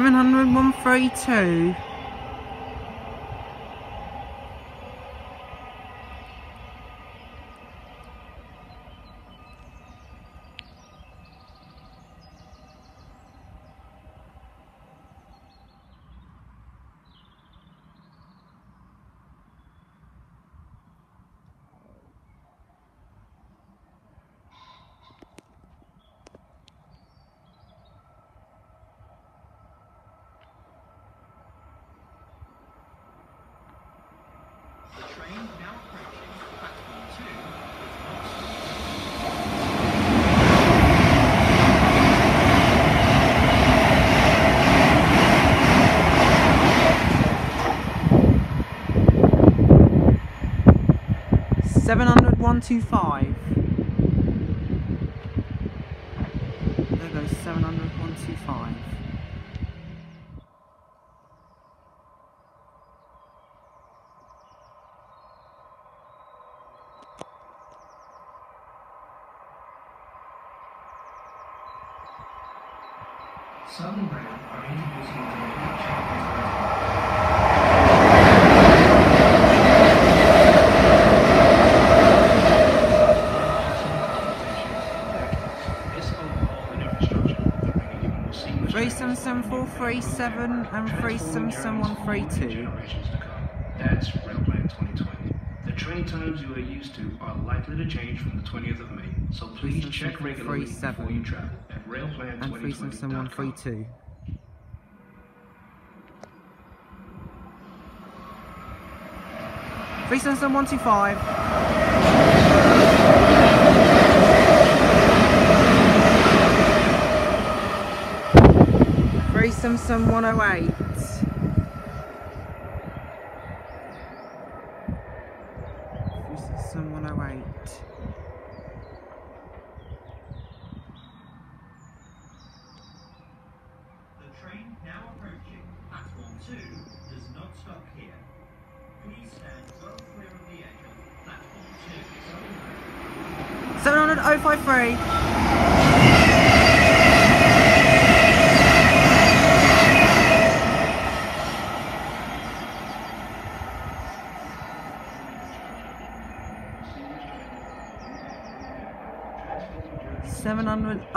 732 700 125. There goes 700 125. Overhaul in infrastructure will bring even more seamless Three seven seven four three seven and three seven seven one three two. Train times you are used to are likely to change from the 20th of May, so please Three check regularly before you travel at railplan2020.com. And three seven seven one three two. Three seven seven one two five. Three seven seven one oh eight.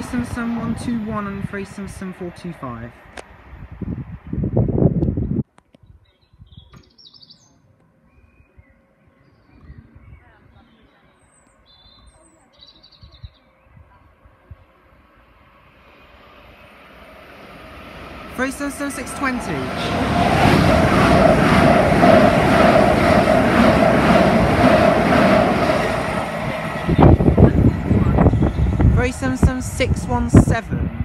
Threesimsome 121 and Threesimsome 425. Threesimsome 620. Samsung 617.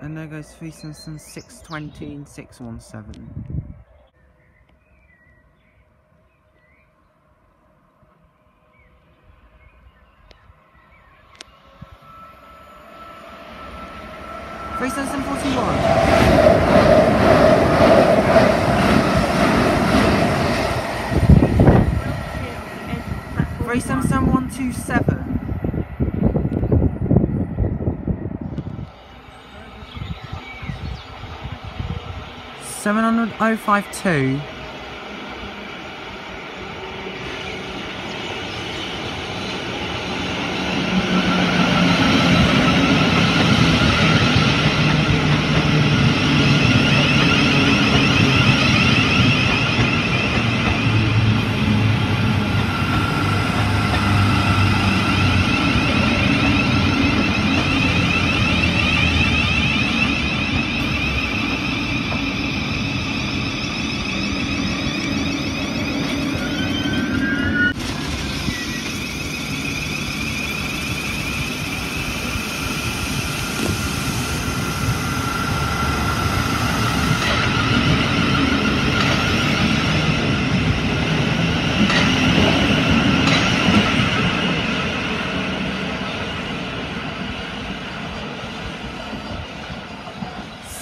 And there goes three Samsung 620 and 617. Three 41. Three seven seven one two seven. Seven hundred oh five two.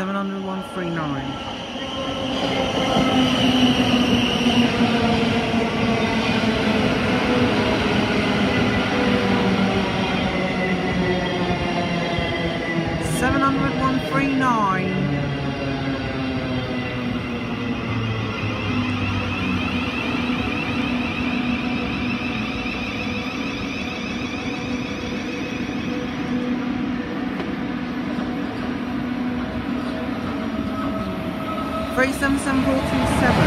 700 Three seven seven four two seven.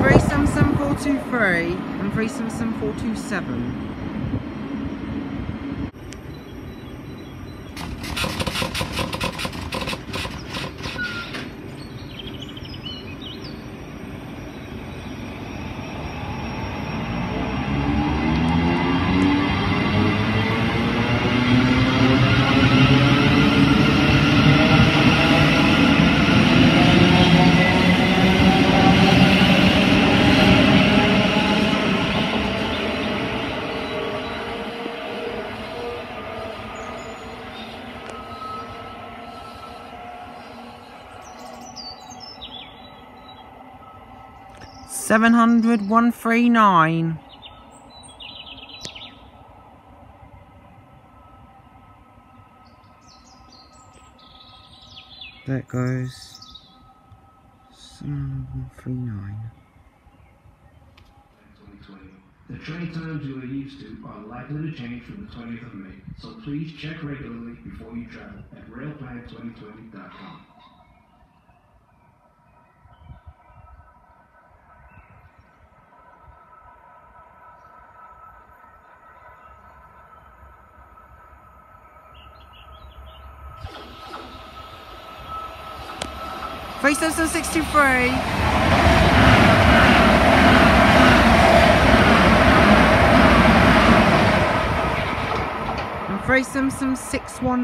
Three seven seven four two three and three seven seven four two seven. Seven hundred one three nine. There it goes. 739. The train times you are used to are likely to change from the 20th of May, so please check regularly before you travel at railplan2020.com.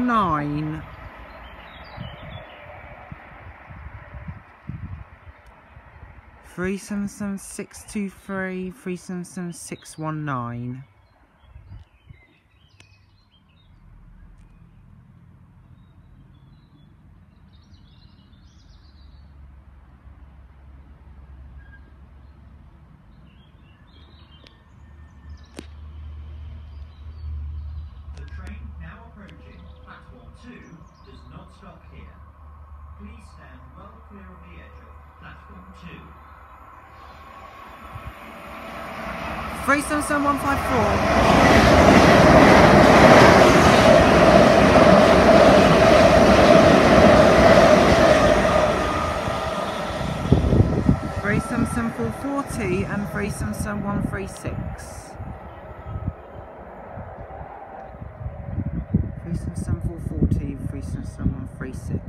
Nine. Three seven seven six two three. Three seven seven six one nine. The train now approaching platform 2 does not stop here. Please stand well clear of the edge of platform 2. Three seven seven one five four. Three seven seven four forty and one three six. six.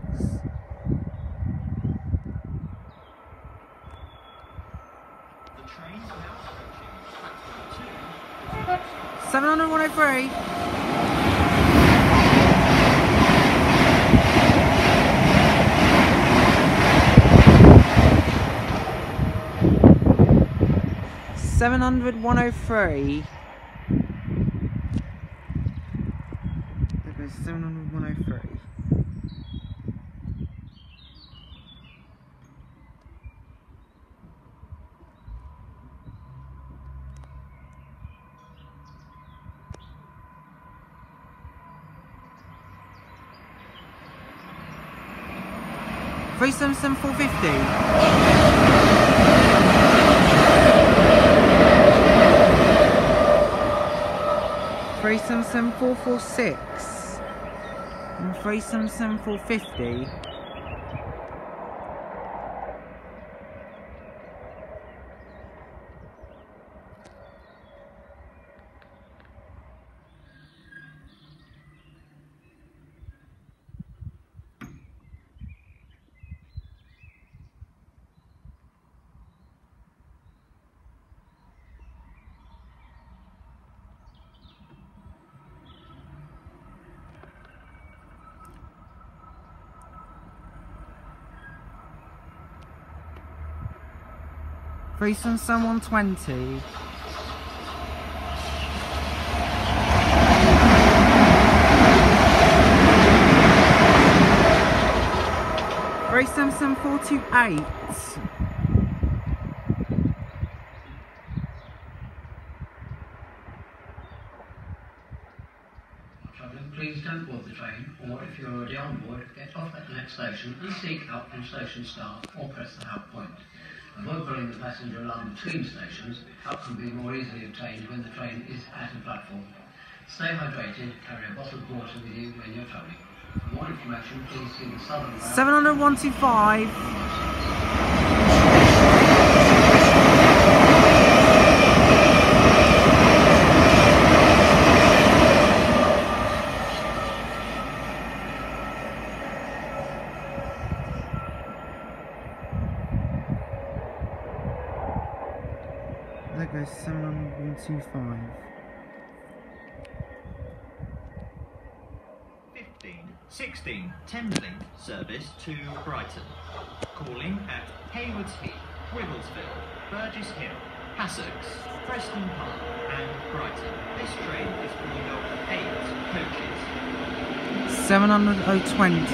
Seven hundred one hundred three. Seven hundred one hundred three. 377 450 377 446 and 377 450 Threesome someone 120. Ray Simpson 428. Please don't board the train, or if you're already on board, get off at the next station and seek help from station staff or press the help point. Avoid pulling the passenger along between stations. Help can be more easily obtained when the train is at a platform. Stay hydrated, carry a bottle of water with you when you're travelling. For more information, please see the Southern Rail. Seven hundred one two five. There goes seven hundred one two five. 15, 16, Thameslink service to Brighton. Calling at Haywards Heath, Wivelsfield, Burgess Hill, Hassocks, Preston Park, and Brighton. This train is calling up eight coaches. Seven hundred oh twenty.